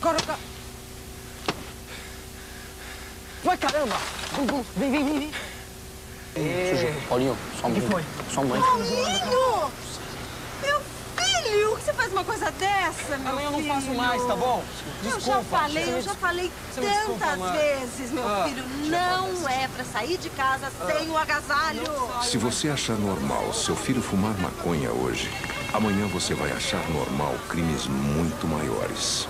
Corre, corre. Vai, caramba! Vem, vem, vem, vem. Sujo. É. Paulinho, só um que Só um momento. Paulinho! Meu filho! o Que você faz uma coisa dessa, meu Amanhã eu não faço mais, tá bom? Desculpa. Eu já falei, eu ah, já falei tantas vezes, meu filho. Não assim. é pra sair de casa ah. sem o agasalho. Se né? você achar normal seu filho fumar maconha hoje, amanhã você vai achar normal crimes muito maiores.